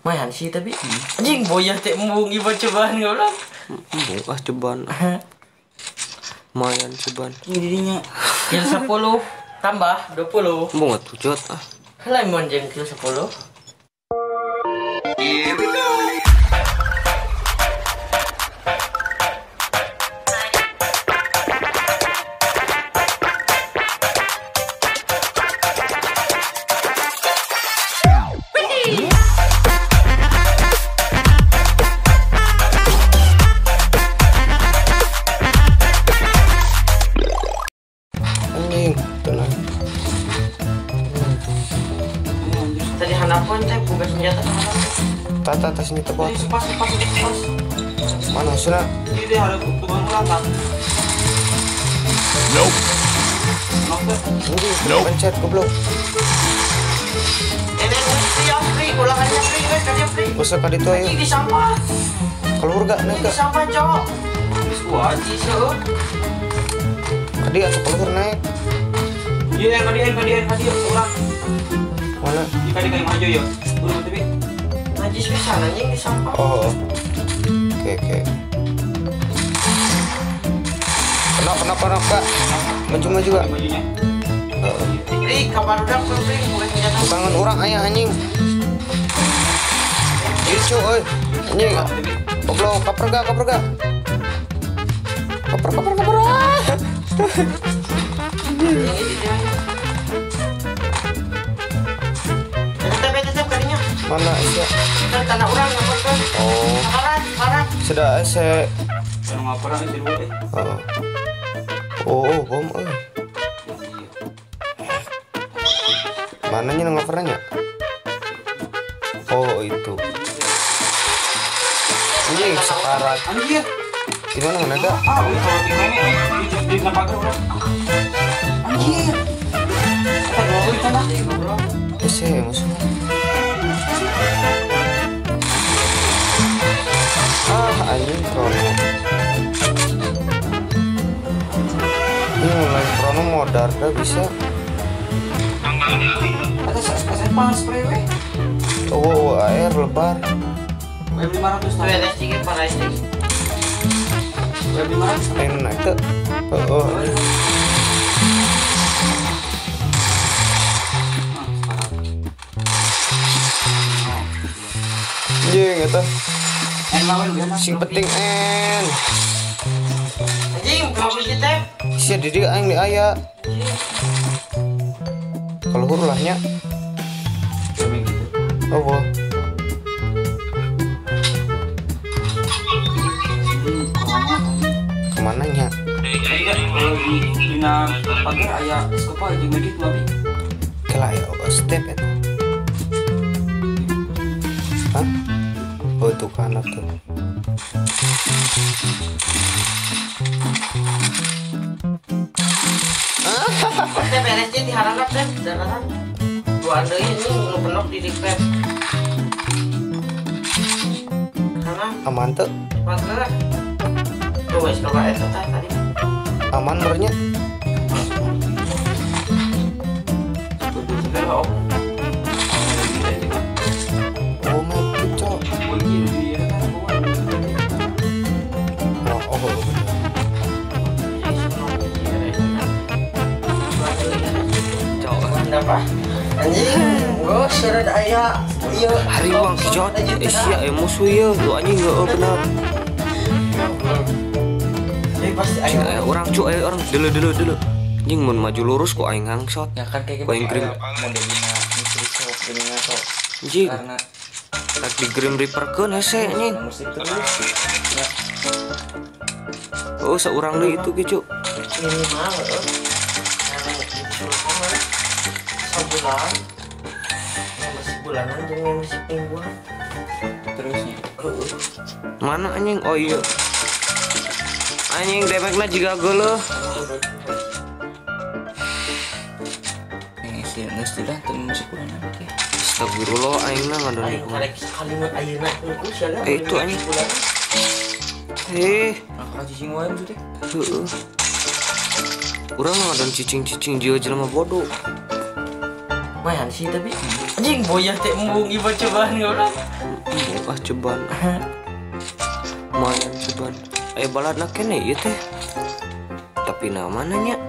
Mayan sih tapi anjing boyah teh membungi cobaan goblok. Embung ah ceban. Mayan ceban. Dirinya kill 10 tambah 20. Embung atuh jot ah. Lah mun jeung kill 10. Ini tebak. Pas pas pas. Mana sih Ini dia ada tukang ulangan. Ini pencet goblok. Ini dia free ulangannya free guys, kan free. Usah kali itu ayo. Ini di sampah. Keluar gak Ini naik gak? sampah, Cok. Kadi atau keluar naik? Iya, yang kadian, kadian, kadian, kurang. Mana? Jika di kayu maju ya. Udah tapi. Najis bisa anjing di sampah. Oh. Oke oke. Kenapa kenapa kenapa? Maju maju gak? Majunya. Heeh. Free kabar udah senjata. Tangan orang ayah anjing. Icu oi. Anjing. Goblok, kaper gak? Kaper gak? Kaper kaper kaper. Mana iya? Dan tanah orang yang betul. Oh, sudah ese. Yang nggak pernah itu dua eh. Oh. Oh, bom euy. Mananya nang pernahnya? Oh, itu. Anjing sekarat. Anjir. Gimana mana ada? Ah, kalau di sini di di di. Anjir. Ah, anjing krono. Ini mulai krono modar gak bisa. Ada pas spray weh. Oh, air lebar. Web 500 Tuh tuh. ada sedikit para istri. Web 500. Main naik tuh. Oh, oh. Anjing eta sing penting en. Anjing, kenapa biji teh? Sia di dia aing di aya. Kalau hurulahnya. Oh, boh. Ke mana nya? Iya, kalau di dina pagar aya skopa jeung medit babi. Kela ya, oh, step eta. Tuh kan tuh. Teh beresnya di harap teh, jalanan. Dua deui ini di. Karena Aman tuh. pagar. Tuh coba teh tadi. Aman. Iya. Hari uang kijot. Eh, eh musuh ya. Lu anjing enggak benar. Ini pasti Cing, aya. eh, orang cu eh orang dulu dulu dulu. Anjing mun maju lurus kok aing hangsot. Ya kan kayak yang kering. modelnya misteri sok jadinya sok Anjing, karena rek di Grim Reaper keun hese anjing. ya Oh, seorang deui itu kicu. minimal eh. Ya jangan masih mingguan Terusnya. Heeh. Mana anjing? Oh iya. Anjing damage-na juga geuleuh. Ini sih nggak sudah tuh bulanan oke. Astagfirullah ngadon Aing kalimat ayeuna itu siapa Eh, itu anjing. Eh, cicing wae maksudnya. heeh. Urang ngadon cicing-cicing jieu jelema bodoh. Mayan sih tapi Anjing boyah teh embung ibu cobaan goblok. ah cobaan lumayan cobaan eh balad nak kene ieu teh tapi nama nanya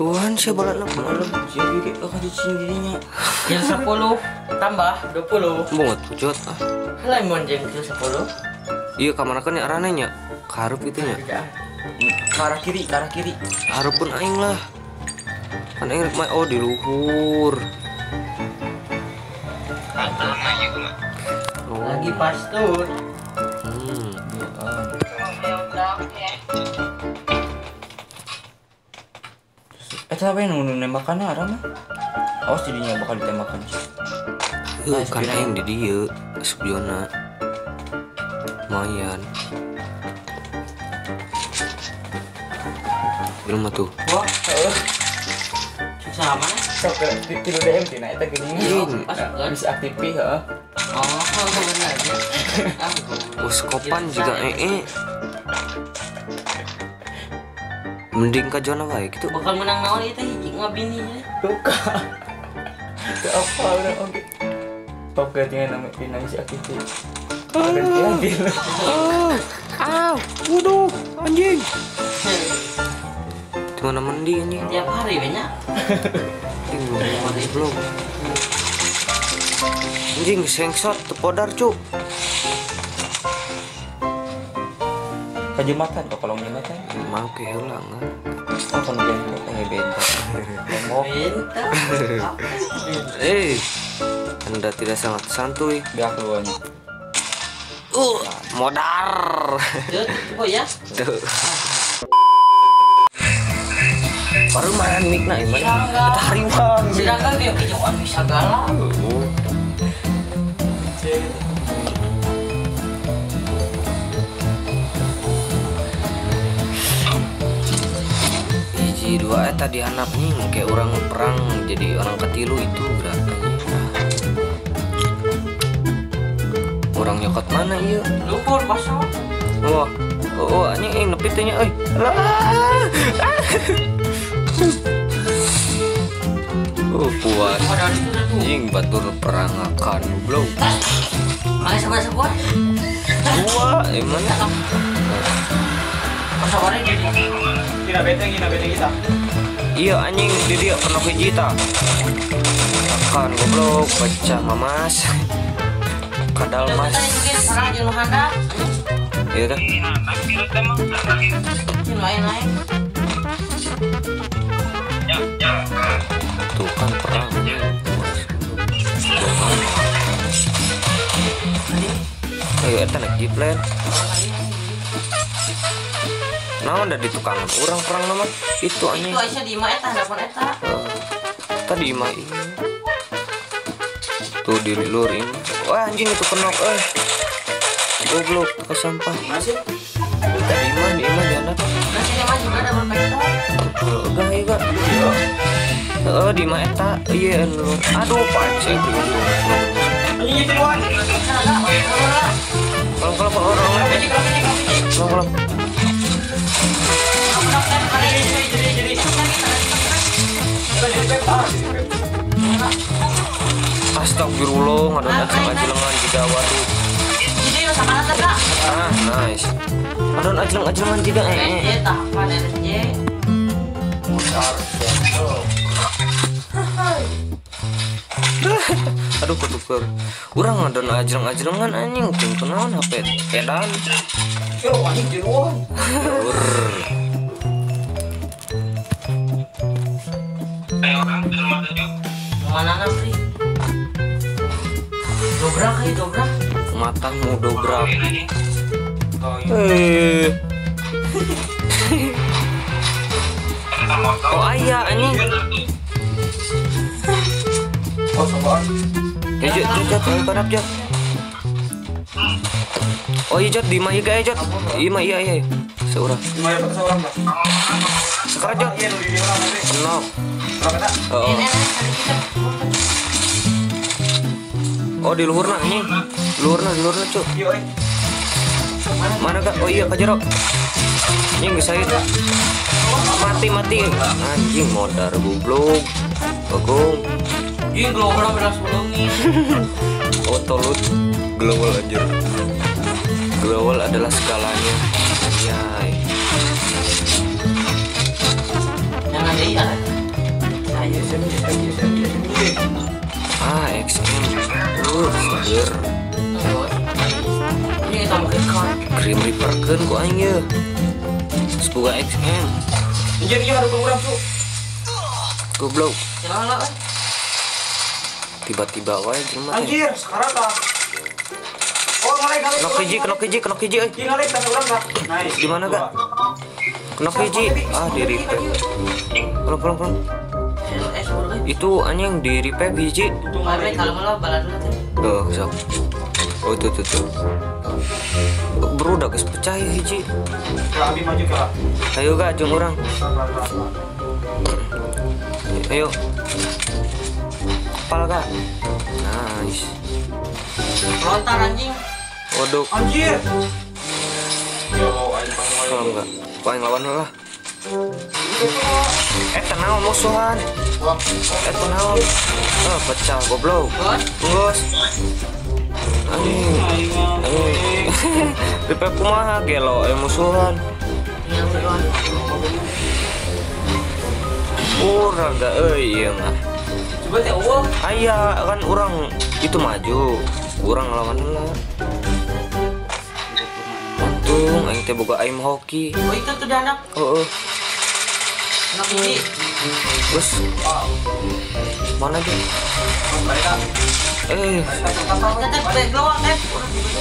Tuhan sih balad nak malam Jadi akan cuci dirinya. Yang 10 tambah 20. bungut pujot ah Lain mon jeung kieu 10. iya kamar kan ya rananya karup itu nya. Ke arah kiri, ke arah kiri. harap pun aing lah kan aing rek main oh di luhur oh, Lagi pas tuh. hmm. Eh tapi nunggu nembakannya ada mah. Awas jadinya bakal ditembakkan. Heuh, kan aing di dieu subjona lumayan belum mah tuh Wah, eh. Mana? Sok ke tidur DM tina eta geuning. Ing. Nah, Bisa aktifi heeh. Oh, benar ya. Ah, Uskopan juga eh eh. Mending ka zona wae gitu. bakal menang naon itu hiji ngabininya. Luka. Itu apa udah oke. Top gajinya nama tina bisa lagi. Oh, aw, waduh, anjing. Di mana mending anjing? Tiap hari banyak. Anjing, belum. Anjing, sengsot, tepodar cuk. Ke jembatan kok kalau jembatan. Mau kehilangan. Oh, kalau jembatan kayak beda. Lombok. Minta. Eh, anda tidak sangat santuy. Biar keluarnya. Uh, modar. Tuh, oh ya. Tuh. Baru main mic na iman. Sangga. Hariwang. Sedangkan dia kejauhan bisa galau. Hiji dua eta di hanapnya kayak orang perang jadi orang ketilu itu berarti. Orang nyokot mana iya? Lumpur pasal. Wah, oh, oh anjing eh nepi teh nya euy. Lah. Oh, puas. Tuh. Anjing batur perang akan goblok. Dua, emang Pasawarnya jadi. Kita bete, kita bete kita. Iya anjing di dia kena hiji ta. Akan goblok pecah mamas. Kadal Mas. Iya kan? Lain-lain. Ayo eta naik jeeplen. Nah, udah di tukang orang perang nama itu anjing. Itu Aisyah di imah eta eta. Eh, tadi imah ini. Tuh di lur ini. Wah anjing itu kenok eh. Goblok ke sampah. Masih? Tadi imah di imah jangan. Nah, sini mah juga ada berpesta. Enggak iya enggak. Eh di imah eta. Iya. Aduh pacek. Ini keluar. Orang lain. Kalau kalau Astagfirullah, nggak ada ajilang-ajilangan juga waduh. Jadi lu sama rata kak? Ah, nice. Ada ajilang-ajilangan juga eh. RSJ eh. tahapan RSJ. Aduh ketuker. Urang ada ajilang-ajilangan anjing. Ting kenaon HP pedan. Yo, anjing jeruan. Ur. Mana nanti? Dobrak aja dobrak. Matamu dobrak. Oh, iya. Eh. Oh ayah anjing. Oh, sobat. Ya jod, jod, jod, kadap jod. Oh iya jod, di mah iya jod. Iya mah iya iya. Gimana pakai seorang? Sekarang jod. Iya? Oh, Ini oh di luhur nak anjing. Luhur nak, luhur nak cuk. Eh. Mana kak? Oh iya kajerok. Anjing geus saya. Mati mati. Anjing modar goblok. Bagong Ini global bulungi. Auto loot Global anjir Global adalah Yang ada iya. Ayo. Ah XM Uh seger Ini ikan. Grim Reaper kan ku aing ye Sebuah XM Anjir, iya ada kurang tuh. Goblok lah. Tiba-tiba wae jelema teh Anjir, sekarang tak. Oh, ngalek ngalek. Kenok hiji, kenok hiji, kenok hiji euy ngalek. Nice. Di mana, Kak? Kenok hiji Ah di repack Pulang pulang pulang. Itu anjing di repack hiji Kemarin kalau malah balas dulu teh. Tuh sok Oh tuh tuh tuh Bro udah geus pecah ya hiji Abi maju. Ayo gak jeung orang Ayo Kepala kak. Nice. Lontar anjing. Waduh. Anjir. Yo, ayo panggil. Kalau enggak Kau yang lawan lah Eh tenang musuhan. Eh tenang. Ah pecah goblok. Bos. Anjing. Anjing. Repack kumaha gelo eh musuhan. Yang seruan. Urang gak euy ieu mah Coba teh uang. Aya kan orang itu maju Orang lawan lah Untung aing teh boga aim hoki Oh itu tuh anak. Oh, oh. Anak ini. Bos Mana dia? Eh keluar teh.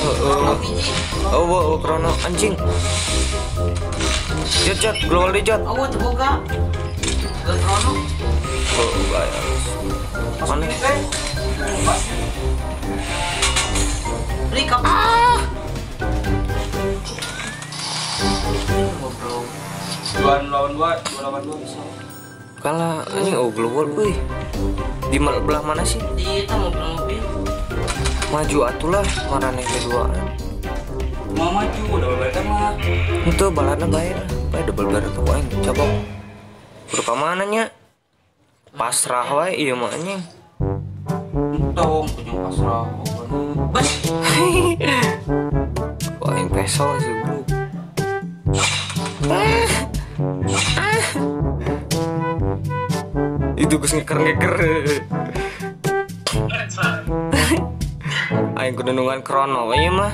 Oh, oh. Oh, oh, oh, krono anjing Jat, jat, global di jat Oh, terbuka. Krono. Oh, bahaya Mana? Beli kap. Ah. Ngobrol. Dua lawan dua, dua lawan dua bisa. Kalah, anjing, oh global, wih Di belah mana sih? Di kita mobil-mobil. Maju atulah, marane kedua Mau maju, udah berbeda mah. Itu balana bayar Bae double barrel tuh coba Udah ke mana nya? Pasrah wae iya mah anjing Dong, punya pasrah. Bos. Wah yang peso sih bro Itu gus ngeker-ngeker Aing kudu nungan krono iya mah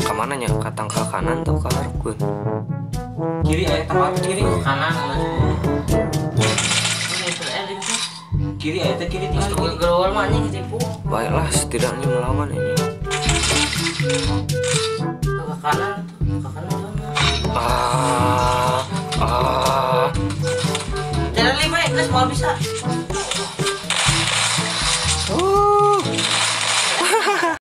Kamana nya? Katang ke kanan atau ke harkeun? Kiri ayo tengah kiri. Kanan tuh. Kiri ayo teh kiri tinggal keluar mah anjing ketipu. Baiklah setidaknya melawan ini Ke kanan. Ke kanan. Ah, ah, Jalan lima ya, guys, mau bisa.